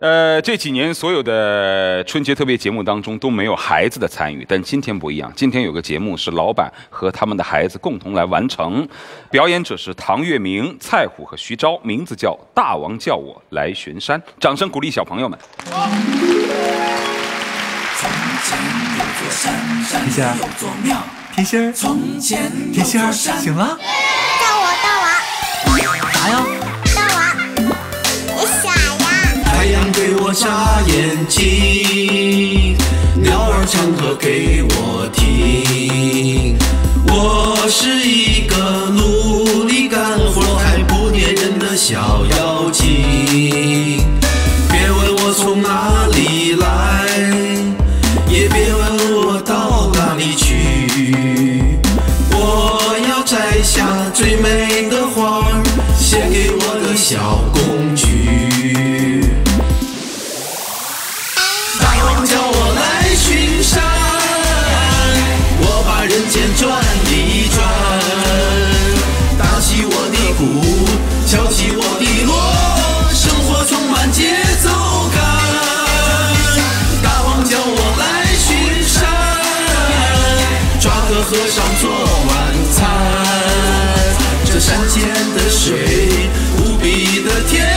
呃，这几年所有的春节特别节目当中都没有孩子的参与，但今天不一样，今天有个节目是老板和他们的孩子共同来完成，表演者是唐月明、蔡虎和徐钊，名字叫《大王叫我来巡山》，掌声鼓励小朋友们。甜心儿，甜心儿，甜心儿，醒了？叫我大王啥呀？眨眼睛，鸟儿唱歌给我听。我是一个努力干活还不粘人的小妖精。别问我从哪里来，也别问我到哪里去。我要摘下最美的花儿，献给我的小公举。和尚做晚餐。这山间的水无比的甜，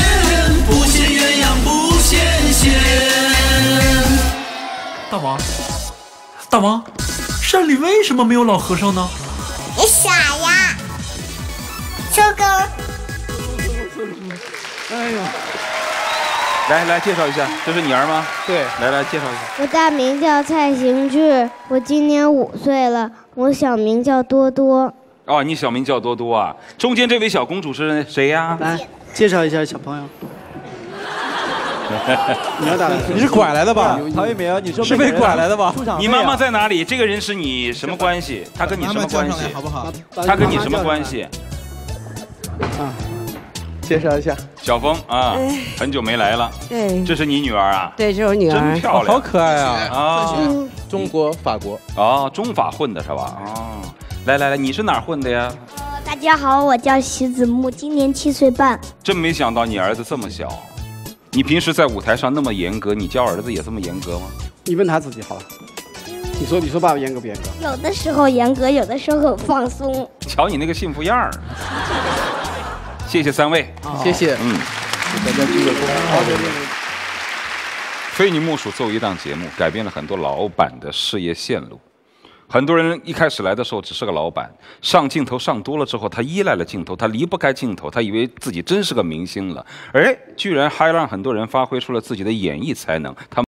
不羡鸳鸯不羡仙。大王，大王，山里为什么没有老和尚呢？你傻呀？周公，来来，介绍一下，这是你儿吗？对，来来，介绍一下。我大名叫蔡行志，我今年五岁了，我小名叫多多。哦，你小名叫多多啊？中间这位小公主是谁呀？来介绍一下小朋友。你要打的你是拐来的吧？陶玉明，你说是被拐来的吧？你妈妈在哪里？这个人是你什么关系？她跟你什么关系？好不好？她跟你什么关系？啊，介绍一下。小峰啊，很久没来了。对这是你女儿啊？对，这是我女儿真。漂亮，好可爱啊！啊！中国、法国，哦，中法混的是吧？哦，来来来，你是哪儿混的呀？大家好，我叫徐子木，今年七岁半。真没想到你儿子这么小。你平时在舞台上那么严格，你教儿子也这么严格吗？你问他自己好了。你说，你说爸爸严格不严格？有的时候严格，有的时候很放松。瞧你那个幸福样儿。谢谢三位，谢谢。嗯。给大家鞠个躬。好，非你莫属作为一档节目，改变了很多老板的事业线路。很多人一开始来的时候只是个老板，上镜头上多了之后，他依赖了镜头，他离不开镜头，他以为自己真是个明星了，哎，居然还让很多人发挥出了自己的演艺才能。他们。